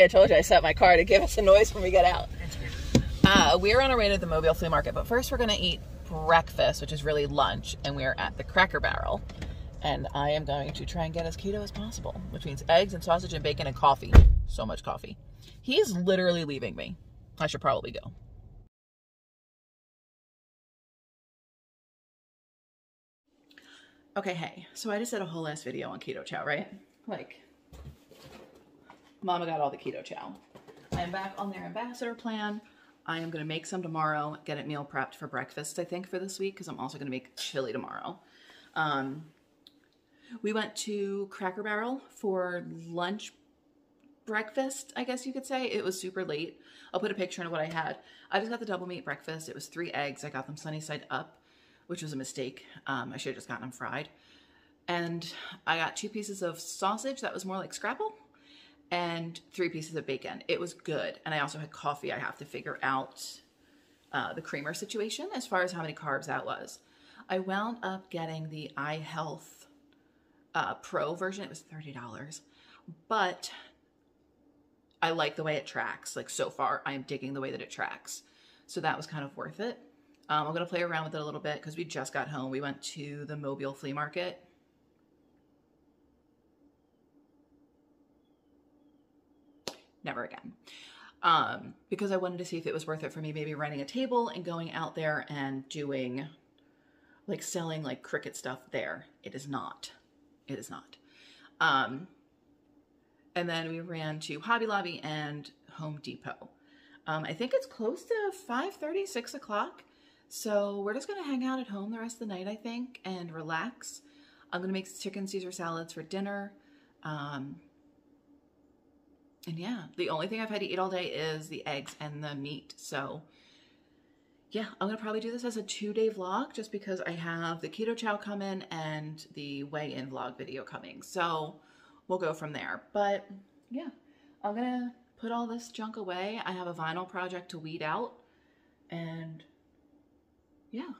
See, I told you I set my car to give us a noise when we get out. Uh, we're on our way to the Mobile Flea Market, but first we're going to eat breakfast, which is really lunch, and we're at the Cracker Barrel. And I am going to try and get as keto as possible, which means eggs and sausage and bacon and coffee. So much coffee. He's literally leaving me. I should probably go. Okay, hey, so I just did a whole ass video on keto chow, right? Like, mama got all the keto chow. I am back on their ambassador plan. I am gonna make some tomorrow, get it meal prepped for breakfast, I think, for this week, because I'm also gonna make chili tomorrow. Um, we went to Cracker Barrel for lunch breakfast, I guess you could say. It was super late. I'll put a picture of what I had. I just got the double meat breakfast. It was three eggs. I got them sunny side up, which was a mistake. Um, I should have just gotten them fried. And I got two pieces of sausage that was more like scrapple and three pieces of bacon. It was good. And I also had coffee. I have to figure out uh, the creamer situation as far as how many carbs that was. I wound up getting the iHealth uh, Pro version. It was $30. But I like the way it tracks. Like so far, I am digging the way that it tracks. So that was kind of worth it. Um, I'm going to play around with it a little bit because we just got home. We went to the Mobile Flea Market. Never again. Um, because I wanted to see if it was worth it for me maybe renting a table and going out there and doing like selling like Cricut stuff there. It is not. It is not. Um, and then we ran to Hobby Lobby and Home Depot. Um, I think it's close to 5.30, 6 o'clock. So we're just going to hang out at home the rest of the night, I think, and relax. I'm going to make chicken Caesar salads for dinner. Um, and yeah, the only thing I've had to eat all day is the eggs and the meat. So yeah, I'm to probably do this as a two-day vlog just because I have the keto chow coming and the weigh-in vlog video coming. So we'll go from there. But yeah, I'm to put all this junk away. I have a vinyl project to weed out. And yeah,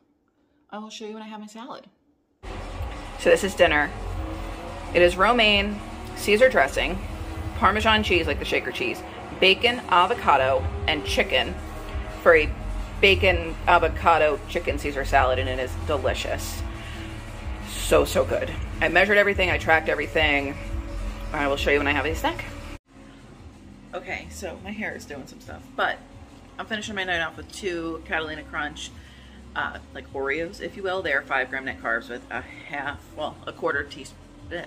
I will show you when I have my salad. So this is dinner. It is romaine, Caesar dressing, Parmesan cheese like the shaker cheese, bacon, avocado, and chicken for a bacon avocado chicken Caesar salad and it is delicious. So, so good. I measured everything, I tracked everything. I will show you when I have a snack. Okay, so my hair is doing some stuff, but I'm finishing my night off with two Catalina Crunch, uh, like Oreos, if you will. They are five gram net carbs with a half, well, a quarter teaspoon, eh,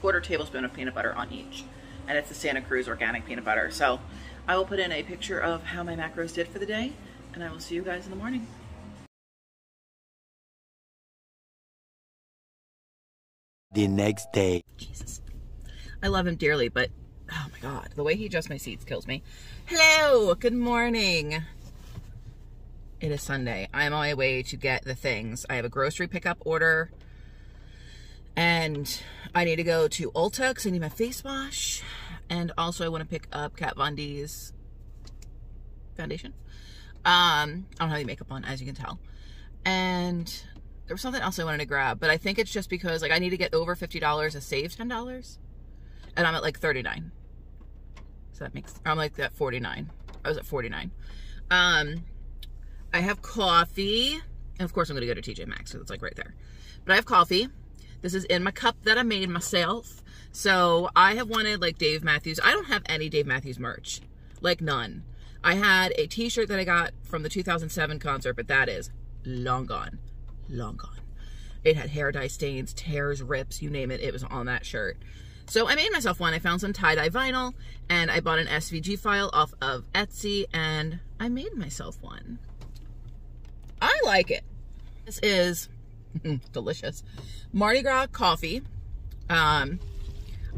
quarter tablespoon of peanut butter on each. And it's the Santa Cruz organic peanut butter. So I will put in a picture of how my macros did for the day, and I will see you guys in the morning. The next day. Jesus. I love him dearly, but oh my god, the way he adjusts my seats kills me. Hello, good morning. It is Sunday. I'm on my way to get the things. I have a grocery pickup order and I need to go to Ulta because I need my face wash. And also I want to pick up Kat Von D's foundation. Um, I don't have any makeup on, as you can tell. And there was something else I wanted to grab, but I think it's just because like I need to get over $50 to save $10 and I'm at like 39. So that makes, I'm like at 49. I was at 49. Um, I have coffee. And of course I'm going to go to TJ Maxx because it's like right there. But I have coffee. This is in my cup that I made myself. So I have wanted like Dave Matthews. I don't have any Dave Matthews merch. Like none. I had a t-shirt that I got from the 2007 concert, but that is long gone. Long gone. It had hair dye stains, tears, rips, you name it. It was on that shirt. So I made myself one. I found some tie-dye vinyl and I bought an SVG file off of Etsy and I made myself one. I like it. This is delicious. Mardi Gras coffee. Um,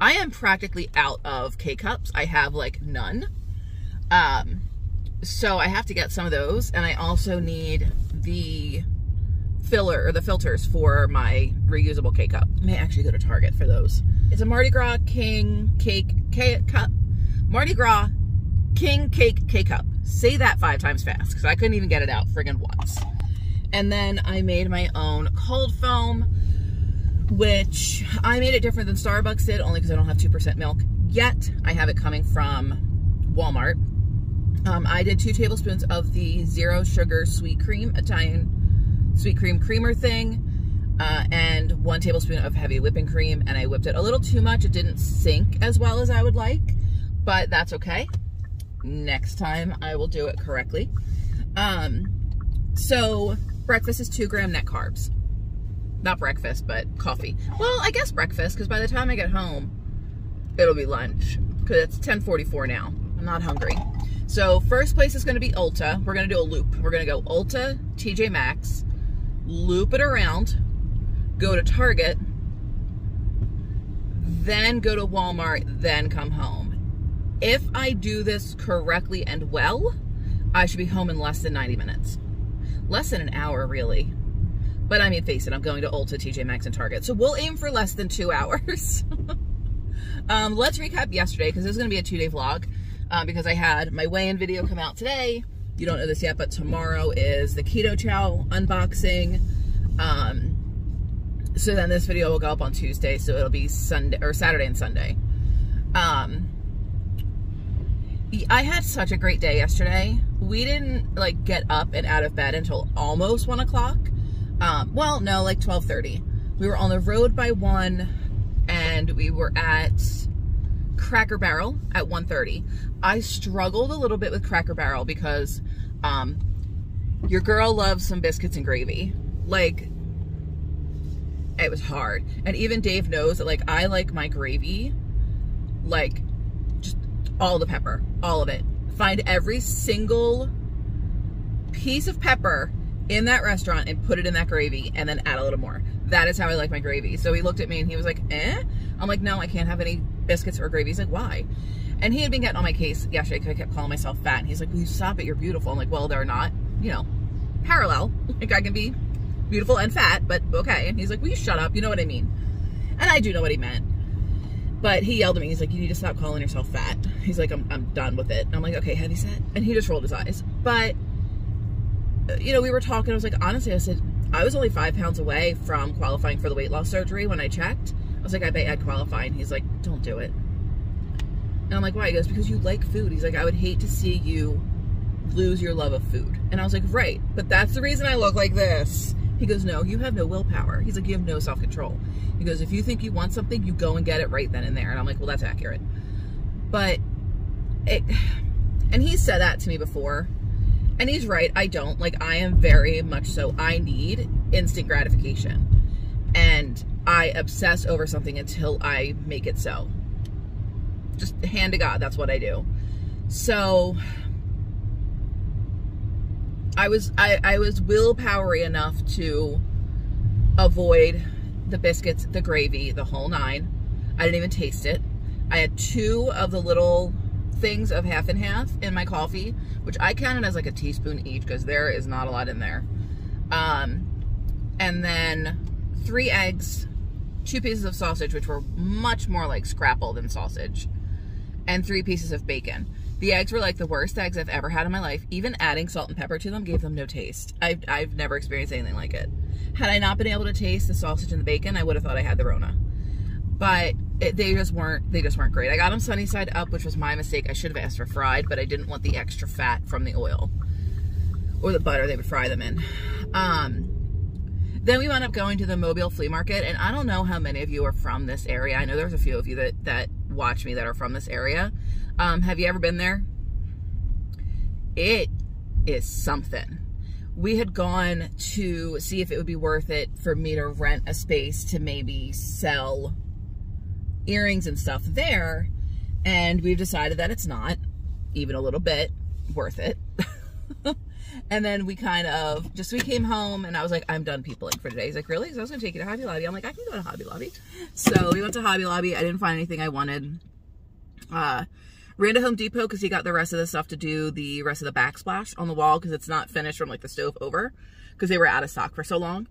I am practically out of K-Cups. I have like none. Um, so I have to get some of those. And I also need the filler or the filters for my reusable K-Cup. I may actually go to Target for those. It's a Mardi Gras King Cake K-Cup. Mardi Gras King Cake K-Cup. Say that five times fast because I couldn't even get it out friggin' once. And then I made my own cold foam, which I made it different than Starbucks did only because I don't have 2% milk yet. I have it coming from Walmart. Um, I did two tablespoons of the zero sugar sweet cream, Italian sweet cream creamer thing, uh, and one tablespoon of heavy whipping cream. And I whipped it a little too much. It didn't sink as well as I would like, but that's okay. Next time I will do it correctly. Um, so breakfast is two gram net carbs. Not breakfast, but coffee. Well, I guess breakfast, because by the time I get home, it'll be lunch. Because it's 1044 now. I'm not hungry. So first place is going to be Ulta. We're going to do a loop. We're going to go Ulta, TJ Maxx, loop it around, go to Target, then go to Walmart, then come home. If I do this correctly and well, I should be home in less than 90 minutes. Less than an hour, really. But I mean, face it, I'm going to Ulta, TJ Maxx, and Target. So we'll aim for less than two hours. um, let's recap yesterday, because this is going to be a two-day vlog, uh, because I had my weigh-in video come out today. You don't know this yet, but tomorrow is the Keto Chow unboxing. Um, so then this video will go up on Tuesday, so it'll be Sunday, or Saturday and Sunday. Um, I had such a great day yesterday. We didn't like get up and out of bed until almost one o'clock. Um, well, no, like 1230. We were on the road by one and we were at Cracker Barrel at 1.30. I struggled a little bit with Cracker Barrel because um, your girl loves some biscuits and gravy. Like, it was hard. And even Dave knows that, like, I like my gravy, like, all the pepper, all of it. Find every single piece of pepper in that restaurant and put it in that gravy and then add a little more. That is how I like my gravy. So he looked at me and he was like, eh? I'm like, no, I can't have any biscuits or gravy. He's like, why? And he had been getting on my case yesterday because I kept calling myself fat. And he's like, will you stop it? You're beautiful. I'm like, well, they're not, you know, parallel. Like I can be beautiful and fat, but okay. And he's like, will you shut up? You know what I mean? And I do know what he meant. But he yelled at me. He's like, you need to stop calling yourself fat. He's like, I'm, I'm done with it. And I'm like, okay, heavy set. And he just rolled his eyes. But uh, you know, we were talking. I was like, honestly, I said, I was only five pounds away from qualifying for the weight loss surgery when I checked. I was like, I bet I'd qualify. And he's like, don't do it. And I'm like, why? He goes, because you like food. He's like, I would hate to see you lose your love of food. And I was like, right, but that's the reason I look like this. He goes, no, you have no willpower. He's like, you have no self-control. He goes, if you think you want something, you go and get it right then and there. And I'm like, well, that's accurate. But it, and he said that to me before and he's right, I don't. Like, I am very much so, I need instant gratification. And I obsess over something until I make it so. Just hand to God, that's what I do. So, I was, I, I was willpowery enough to avoid the biscuits, the gravy, the whole nine. I didn't even taste it. I had two of the little things of half and half in my coffee, which I counted as like a teaspoon each because there is not a lot in there. Um, and then three eggs, two pieces of sausage, which were much more like scrapple than sausage, and three pieces of bacon. The eggs were like the worst eggs I've ever had in my life. Even adding salt and pepper to them gave them no taste. I've, I've never experienced anything like it. Had I not been able to taste the sausage and the bacon, I would have thought I had the Rona. But it, they just weren't they just weren't great. I got them sunny side up, which was my mistake. I should have asked for fried, but I didn't want the extra fat from the oil or the butter they would fry them in. Um, then we wound up going to the Mobile Flea Market, and I don't know how many of you are from this area. I know there's a few of you that that watch me that are from this area. Um, have you ever been there? It is something. We had gone to see if it would be worth it for me to rent a space to maybe sell earrings and stuff there. And we've decided that it's not even a little bit worth it. and then we kind of just, we came home and I was like, I'm done peopling for today. He's like, really? So I was going to take you to Hobby Lobby. I'm like, I can go to Hobby Lobby. So we went to Hobby Lobby. I didn't find anything I wanted. Uh, ran to Home Depot because he got the rest of the stuff to do the rest of the backsplash on the wall because it's not finished from like the stove over because they were out of stock for so long.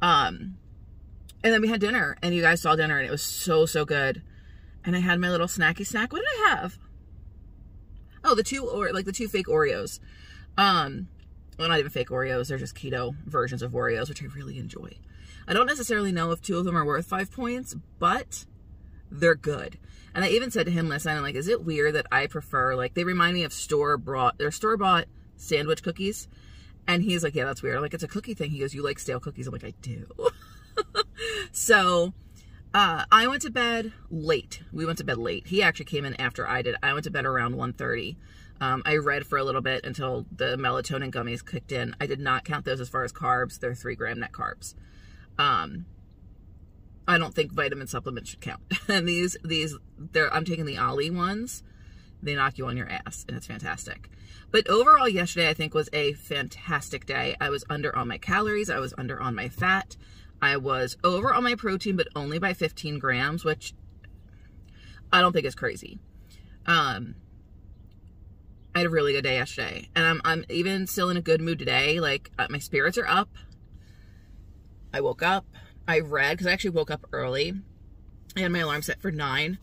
Um, and then we had dinner and you guys saw dinner and it was so, so good. And I had my little snacky snack. What did I have? Oh, the two or like the two fake Oreos. Um, well, not even fake Oreos. They're just keto versions of Oreos, which I really enjoy. I don't necessarily know if two of them are worth five points, but they're good. And I even said to him last night, I'm like, is it weird that I prefer, like, they remind me of store bought, they're store bought sandwich cookies. And he's like, yeah, that's weird. I'm like, it's a cookie thing. He goes, you like stale cookies? I'm like, I do. so, uh, I went to bed late. We went to bed late. He actually came in after I did. I went to bed around 1.30. Um, I read for a little bit until the melatonin gummies kicked in. I did not count those as far as carbs. They're three gram net carbs. Um, I don't think vitamin supplements should count. and these, these, they're, I'm taking the Olly ones. They knock you on your ass and it's fantastic. But overall yesterday I think was a fantastic day. I was under on my calories. I was under on my fat. I was over on my protein, but only by 15 grams, which I don't think is crazy. Um, I had a really good day yesterday, and I'm I'm even still in a good mood today. Like uh, my spirits are up. I woke up. I read because I actually woke up early. I had my alarm set for nine,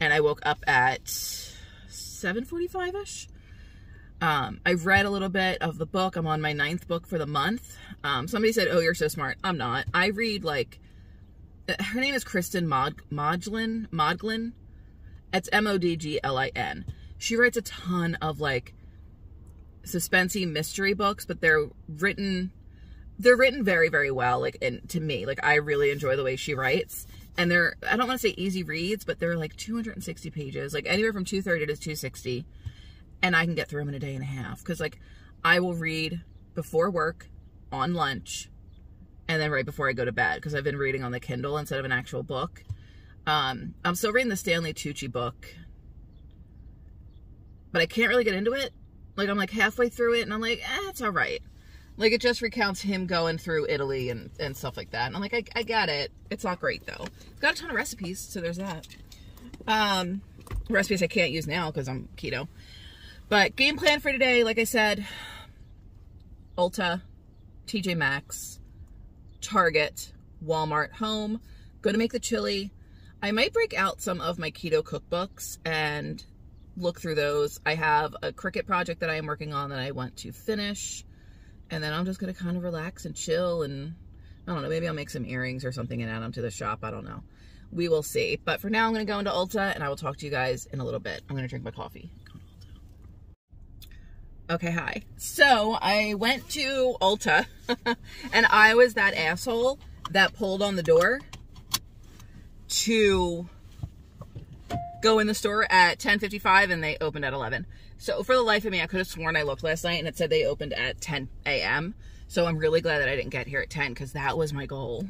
and I woke up at seven forty-five ish. Um, I've read a little bit of the book. I'm on my ninth book for the month. Um, somebody said, "Oh, you're so smart." I'm not. I read like her name is Kristen Mod Modglin Modglin. It's M O D G L I N she writes a ton of like suspensey mystery books, but they're written they're written very very well like and to me like I really enjoy the way she writes and they're I don't want to say easy reads but they're like 260 pages like anywhere from 230 to 260 and I can get through them in a day and a half cuz like I will read before work on lunch and then right before I go to bed because I've been reading on the Kindle instead of an actual book um I'm still reading the Stanley Tucci book but I can't really get into it. Like I'm like halfway through it and I'm like, eh, it's all right. Like it just recounts him going through Italy and, and stuff like that. And I'm like, I, I got it. It's not great though. It's got a ton of recipes, so there's that. Um, recipes I can't use now because I'm keto. But game plan for today, like I said, Ulta, TJ Maxx, Target, Walmart, home. Gonna make the chili. I might break out some of my keto cookbooks and look through those. I have a Cricut project that I am working on that I want to finish. And then I'm just going to kind of relax and chill and I don't know, maybe I'll make some earrings or something and add them to the shop. I don't know. We will see. But for now, I'm going to go into Ulta and I will talk to you guys in a little bit. I'm going to drink my coffee. Okay, hi. So I went to Ulta and I was that asshole that pulled on the door to go in the store at 10.55 and they opened at 11. So for the life of me, I could have sworn I looked last night and it said they opened at 10 a.m. So I'm really glad that I didn't get here at 10 because that was my goal.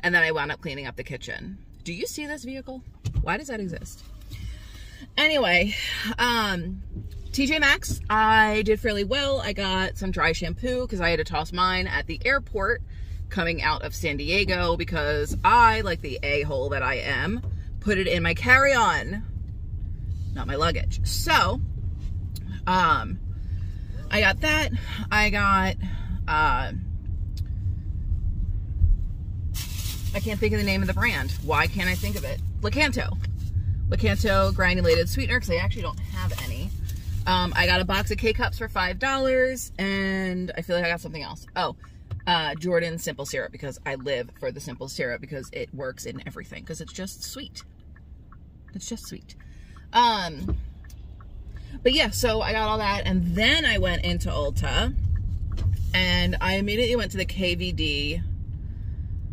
And then I wound up cleaning up the kitchen. Do you see this vehicle? Why does that exist? Anyway, um, TJ Maxx, I did fairly well. I got some dry shampoo because I had to toss mine at the airport coming out of San Diego because I, like the a-hole that I am, put it in my carry-on, not my luggage. So, um, I got that. I got, uh, I can't think of the name of the brand. Why can't I think of it? Lakanto. Lakanto granulated sweetener because I actually don't have any. Um, I got a box of K-Cups for $5 and I feel like I got something else. Oh, uh, Jordan simple syrup because I live for the simple syrup because it works in everything because it's just sweet. It's just sweet. Um, but yeah, so I got all that and then I went into Ulta and I immediately went to the KVD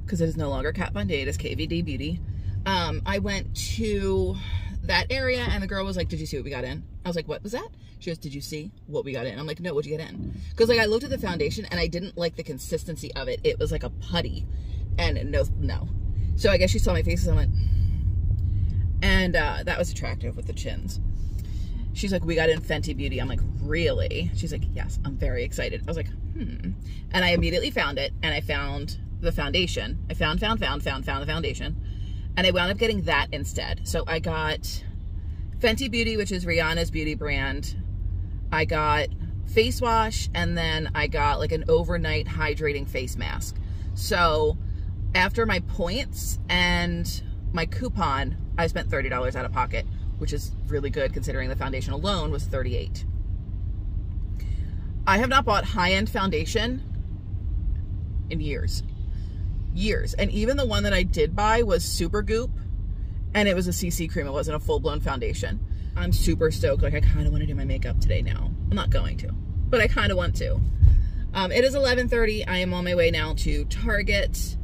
because it is no longer Kat Von D, it is KVD Beauty. Um, I went to that area and the girl was like, did you see what we got in? I was like, what was that? She goes, did you see what we got in? I'm like, no, what'd you get in? Because like I looked at the foundation and I didn't like the consistency of it. It was like a putty and no, no. So I guess she saw my face and I went, and uh, that was attractive with the chins. She's like, we got in Fenty Beauty. I'm like, really? She's like, yes, I'm very excited. I was like, hmm. And I immediately found it and I found the foundation. I found, found, found, found, found the foundation. And I wound up getting that instead. So I got Fenty Beauty, which is Rihanna's beauty brand. I got face wash and then I got like an overnight hydrating face mask. So after my points and my coupon, I spent $30 out of pocket, which is really good considering the foundation alone was 38 I have not bought high-end foundation in years. Years. And even the one that I did buy was Supergoop. And it was a CC cream. It wasn't a full-blown foundation. I'm super stoked. Like, I kind of want to do my makeup today now. I'm not going to, but I kind of want to. Um, it is 11.30. I am on my way now to Target,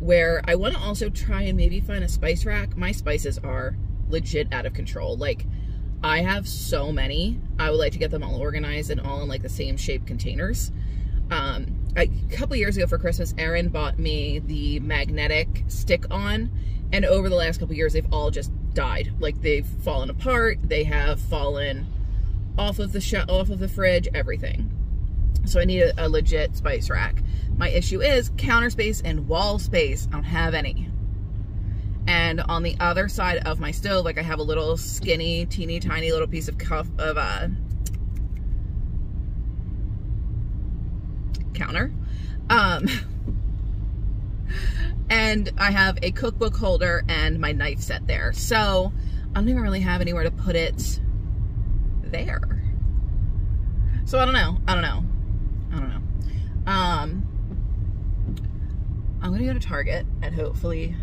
where I want to also try and maybe find a spice rack. My spices are legit out of control. Like, I have so many. I would like to get them all organized and all in like the same shape containers. Um, a couple years ago for Christmas, Erin bought me the magnetic stick-on, and over the last couple years, they've all just died. Like they've fallen apart, they have fallen off of the off of the fridge, everything. So I need a, a legit spice rack. My issue is counter space and wall space. I don't have any. And on the other side of my stove, like I have a little skinny, teeny tiny little piece of cuff of uh, counter. Um, and I have a cookbook holder and my knife set there. So I don't even really have anywhere to put it there. So I don't know. I don't know. I don't know. Um, I'm gonna go to Target and hopefully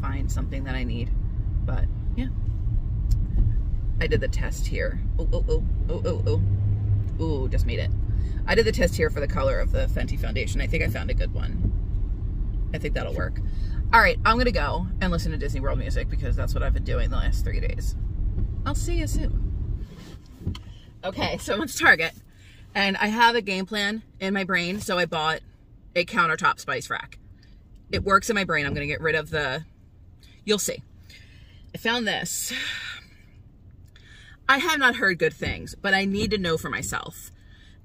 find something that I need. But yeah, I did the test here. Oh, oh, oh, oh, oh, oh. Ooh, just made it. I did the test here for the color of the Fenty foundation. I think I found a good one. I think that'll work. All right, I'm gonna go and listen to Disney World music because that's what I've been doing the last three days. I'll see you soon. Okay, so it's Target and I have a game plan in my brain. So I bought a countertop spice rack. It works in my brain. I'm gonna get rid of the, you'll see. I found this. I have not heard good things, but I need to know for myself.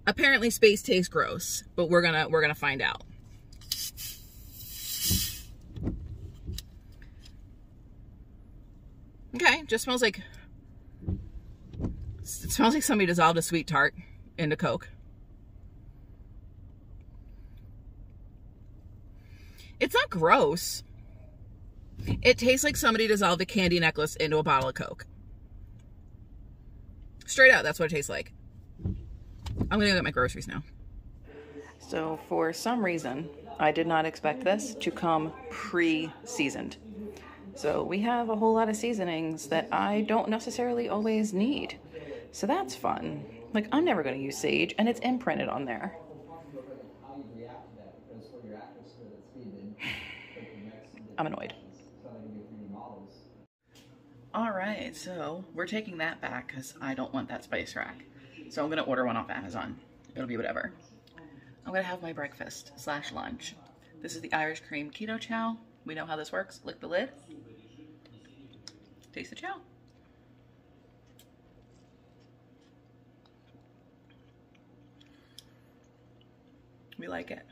Apparently space tastes gross, but we're gonna we're gonna find out. Okay, just smells like it smells like somebody dissolved a sweet tart into Coke. It's not gross. It tastes like somebody dissolved a candy necklace into a bottle of Coke. Straight out, that's what it tastes like. I'm gonna go get my groceries now. So for some reason, I did not expect this to come pre-seasoned. So we have a whole lot of seasonings that I don't necessarily always need. So that's fun. Like I'm never gonna use sage and it's imprinted on there. I'm annoyed. All right, so we're taking that back because I don't want that spice rack. So I'm gonna order one off Amazon. It'll be whatever. I'm gonna have my breakfast slash lunch. This is the Irish cream keto chow. We know how this works. Lick the lid. Taste the chow. We like it.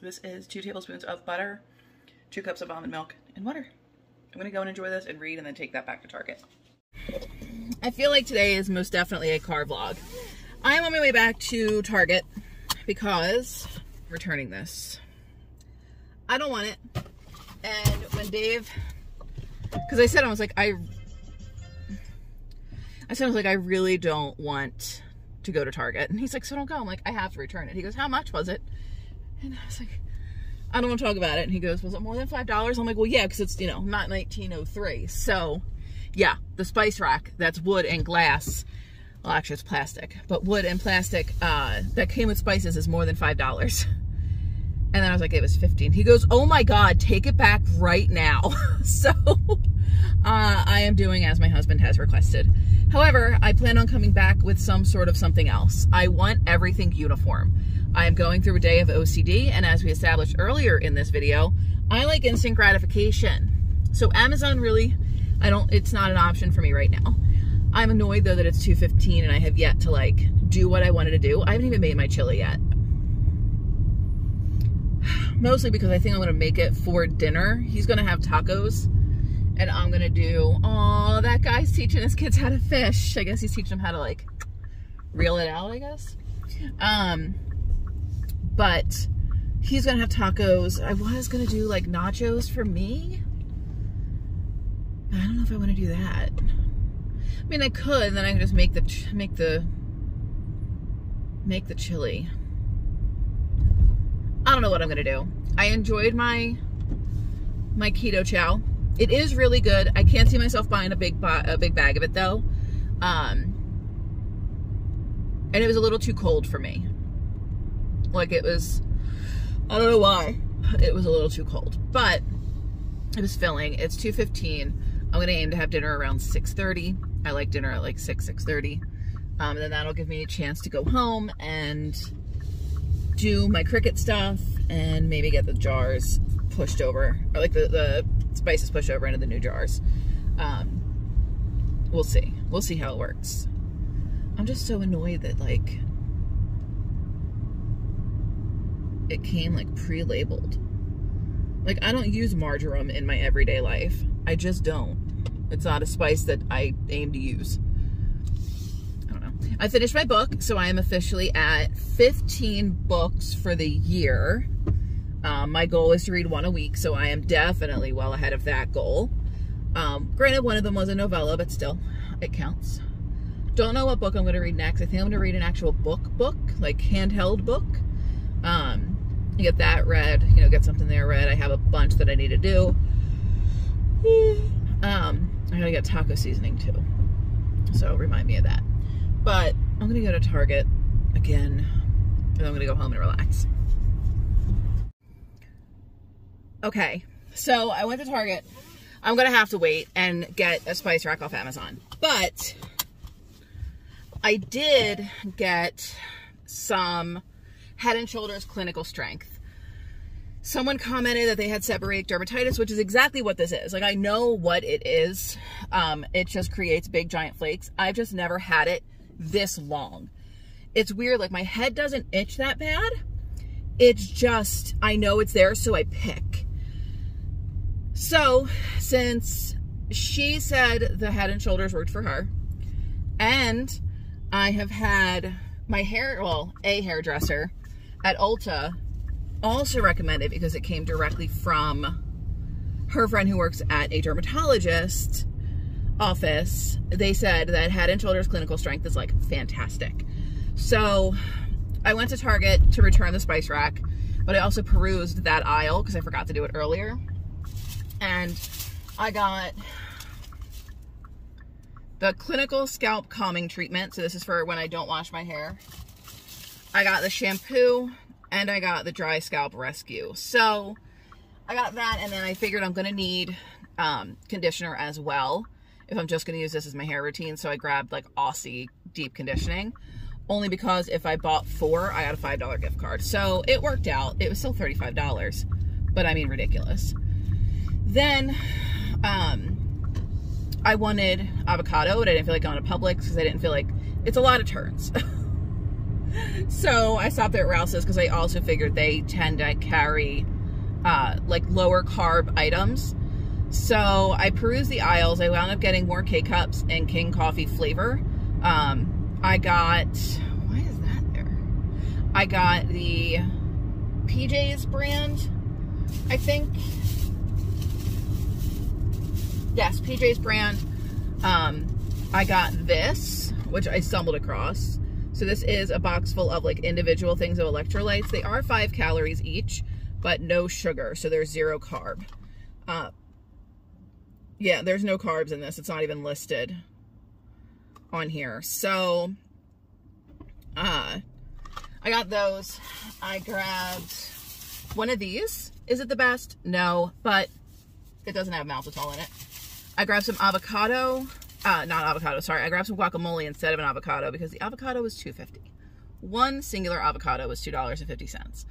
This is two tablespoons of butter, two cups of almond milk, and water. I'm gonna go and enjoy this and read and then take that back to Target. I feel like today is most definitely a car vlog. I am on my way back to Target because returning this. I don't want it. And when Dave, because I said I was like, I, I said I was like, I really don't want to go to Target. And he's like, so don't go. I'm like, I have to return it. He goes, how much was it? And I was like, I don't want to talk about it. And he goes, was it more than $5? I'm like, well, yeah, because it's, you know, not 1903. So, yeah, the spice rack, that's wood and glass. Well, actually, it's plastic. But wood and plastic uh, that came with spices is more than $5. And then I was like, it was 15. He goes, oh my God, take it back right now. so uh, I am doing as my husband has requested. However, I plan on coming back with some sort of something else. I want everything uniform. I am going through a day of OCD, and as we established earlier in this video, I like instant gratification. So Amazon really, I don't, it's not an option for me right now. I'm annoyed though that it's 2.15 and I have yet to like do what I wanted to do. I haven't even made my chili yet. Mostly because I think I'm gonna make it for dinner. He's gonna have tacos and I'm gonna do, oh, that guy's teaching his kids how to fish. I guess he's teaching them how to like reel it out, I guess. Um, but he's gonna have tacos. I was gonna do like nachos for me. I don't know if I want to do that. I mean, I could, and then I could just make the make the make the chili. I don't know what I'm gonna do. I enjoyed my my keto chow. It is really good. I can't see myself buying a big a big bag of it though. Um, and it was a little too cold for me. Like it was, I don't know why. It was a little too cold, but it was filling. It's 2.15. I'm gonna aim to have dinner around 6.30. I like dinner at like 6, 6.30. Um, then that'll give me a chance to go home and do my Cricut stuff and maybe get the jars pushed over, or like the, the spices pushed over into the new jars. Um, we'll see. We'll see how it works. I'm just so annoyed that like it came like pre-labeled. Like I don't use marjoram in my everyday life. I just don't. It's not a spice that I aim to use. I don't know. I finished my book, so I am officially at 15 books for the year. Um, my goal is to read one a week, so I am definitely well ahead of that goal. Um, granted, one of them was a novella, but still, it counts. Don't know what book I'm going to read next. I think I'm going to read an actual book book, like handheld book. Um, get that read, you know, get something there read. I have a bunch that I need to do. Um, I gotta get taco seasoning too. So remind me of that. But I'm gonna go to Target again, and I'm gonna go home and relax. Okay, so I went to Target. I'm gonna have to wait and get a spice rack off Amazon. But I did get some Head and Shoulders Clinical Strength. Someone commented that they had seborrheic dermatitis, which is exactly what this is. Like, I know what it is. Um, it just creates big giant flakes. I've just never had it this long. It's weird. Like, my head doesn't itch that bad. It's just, I know it's there, so I pick. So, since she said the head and shoulders worked for her, and I have had my hair, well, a hairdresser at Ulta also recommended because it came directly from her friend who works at a dermatologist office. They said that Head and Shoulders clinical strength is like fantastic. So I went to Target to return the spice rack, but I also perused that aisle because I forgot to do it earlier. And I got the clinical scalp calming treatment. So this is for when I don't wash my hair. I got the shampoo and I got the dry scalp rescue. So I got that and then I figured I'm going to need um, conditioner as well if I'm just going to use this as my hair routine. So I grabbed like Aussie deep conditioning only because if I bought four, I got a $5 gift card. So it worked out. It was still $35, but I mean ridiculous. Then um, I wanted avocado, but I didn't feel like going to Publix because I didn't feel like it's a lot of turns. so I stopped at Rouse's because I also figured they tend to carry uh, like lower carb items. So I perused the aisles. I wound up getting more K-Cups and King Coffee flavor. Um, I got, why is that there? I got the PJ's brand, I think. Yes, PJ's brand. Um, I got this, which I stumbled across. So this is a box full of like individual things of electrolytes. They are five calories each, but no sugar. So there's zero carb. Uh, yeah, there's no carbs in this. It's not even listed on here. So, uh, I got those. I grabbed one of these. Is it the best? No, but it doesn't have maltitol in it. I grabbed some avocado, uh, not avocado, sorry. I grabbed some guacamole instead of an avocado because the avocado was 2.50. One singular avocado was $2.50.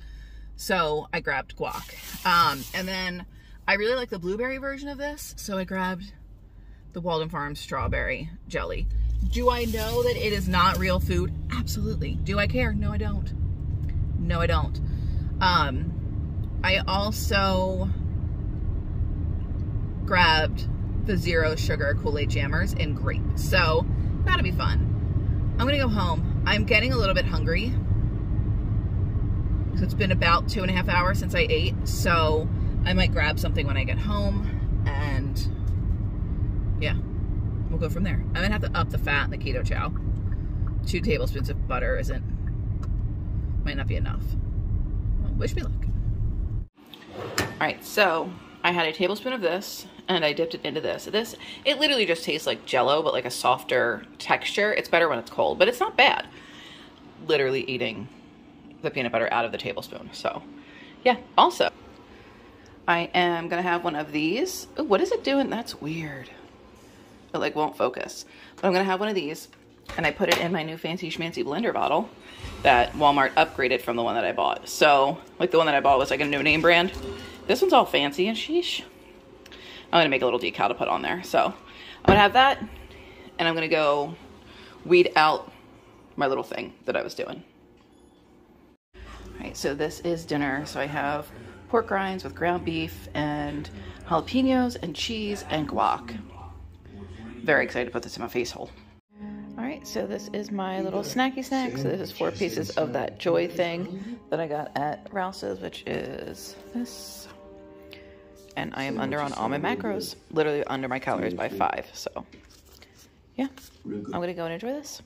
So I grabbed guac. Um, and then I really like the blueberry version of this, so I grabbed the Walden Farms strawberry jelly. Do I know that it is not real food? Absolutely. Do I care? No, I don't. No, I don't. Um, I also grabbed the zero sugar Kool-Aid jammers in grape. So that'll be fun. I'm gonna go home. I'm getting a little bit hungry. So it's been about two and a half hours since I ate. So I might grab something when I get home and yeah, we'll go from there. I'm gonna have to up the fat in the keto chow. Two tablespoons of butter isn't, might not be enough. Wish me luck. All right, so I had a tablespoon of this and I dipped it into this. This, it literally just tastes like jello, but like a softer texture. It's better when it's cold, but it's not bad. Literally eating the peanut butter out of the tablespoon. So yeah, also I am gonna have one of these. Ooh, what is it doing? That's weird. It like won't focus. But I'm gonna have one of these and I put it in my new fancy schmancy blender bottle that Walmart upgraded from the one that I bought. So like the one that I bought was like a no name brand. This one's all fancy and sheesh. I'm gonna make a little decal to put on there. So I'm gonna have that and I'm gonna go weed out my little thing that I was doing. All right, so this is dinner. So I have pork rinds with ground beef and jalapenos and cheese and guac. Very excited to put this in my face hole. All right, so this is my little snacky snack. So this is four pieces of that joy thing that I got at Rouse's, which is this. And I am under on all my macros, literally under my calories by five. So yeah, I'm gonna go and enjoy this.